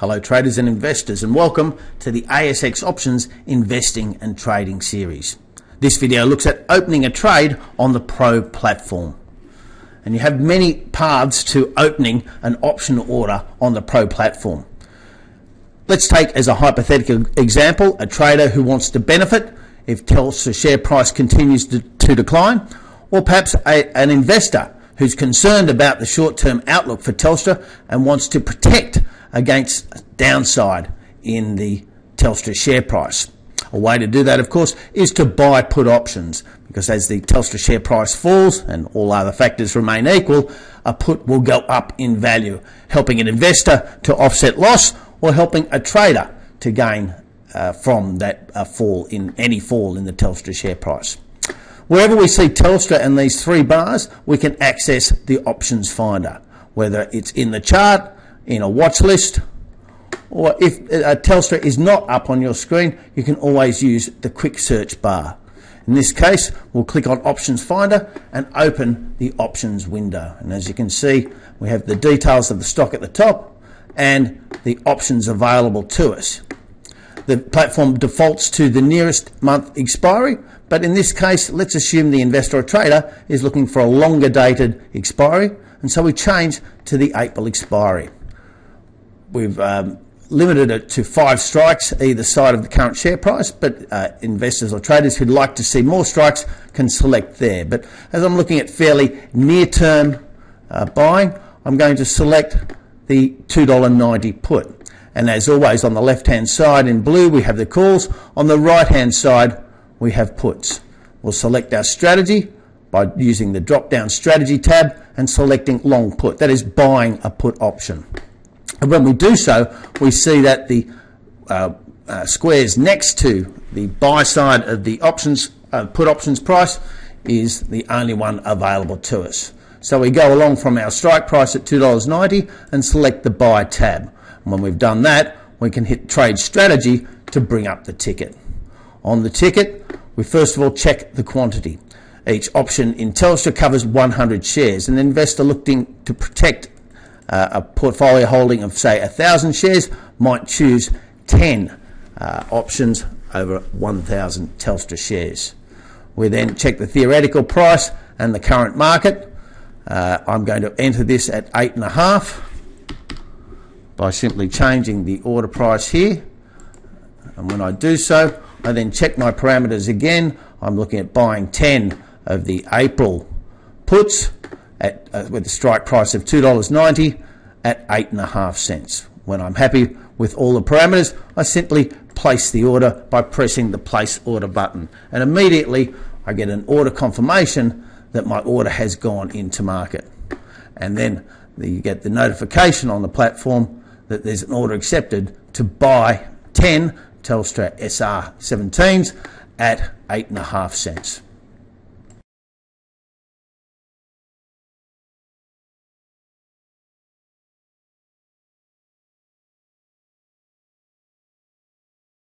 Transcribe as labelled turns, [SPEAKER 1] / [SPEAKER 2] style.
[SPEAKER 1] Hello, traders and investors, and welcome to the ASX Options Investing and Trading Series. This video looks at opening a trade on the Pro platform. And you have many paths to opening an option order on the Pro platform. Let's take as a hypothetical example a trader who wants to benefit if Telstra share price continues to, to decline, or perhaps a, an investor who's concerned about the short-term outlook for Telstra and wants to protect against downside in the Telstra share price. A way to do that, of course, is to buy put options because as the Telstra share price falls and all other factors remain equal, a put will go up in value, helping an investor to offset loss or helping a trader to gain uh, from that uh, fall in any fall in the Telstra share price. Wherever we see Telstra and these three bars, we can access the options finder, whether it's in the chart, in a watch list, or if a Telstra is not up on your screen, you can always use the quick search bar. In this case, we'll click on Options Finder and open the options window. And as you can see, we have the details of the stock at the top and the options available to us. The platform defaults to the nearest month expiry, but in this case, let's assume the investor or trader is looking for a longer dated expiry, and so we change to the April expiry. We've um, limited it to five strikes either side of the current share price, but uh, investors or traders who'd like to see more strikes can select there. But as I'm looking at fairly near-term uh, buying, I'm going to select the $2.90 put. And as always, on the left-hand side in blue, we have the calls. On the right-hand side, we have puts. We'll select our strategy by using the drop-down strategy tab and selecting long put. That is buying a put option. And when we do so, we see that the uh, uh, squares next to the buy side of the options uh, put options price is the only one available to us. So we go along from our strike price at $2.90 and select the buy tab. And when we've done that, we can hit trade strategy to bring up the ticket. On the ticket, we first of all check the quantity. Each option in Telstra covers 100 shares. An investor looking to protect uh, a portfolio holding of, say, 1,000 shares might choose 10 uh, options over 1,000 Telstra shares. We then check the theoretical price and the current market. Uh, I'm going to enter this at 8.5 by simply changing the order price here. And when I do so, I then check my parameters again. I'm looking at buying 10 of the April puts at, uh, with a strike price of $2.90 at 8.5 cents. When I'm happy with all the parameters, I simply place the order by pressing the place order button. And immediately I get an order confirmation that my order has gone into market. And then you get the notification on the platform that there's an order accepted to buy 10 Telstra SR17s at 8.5 cents.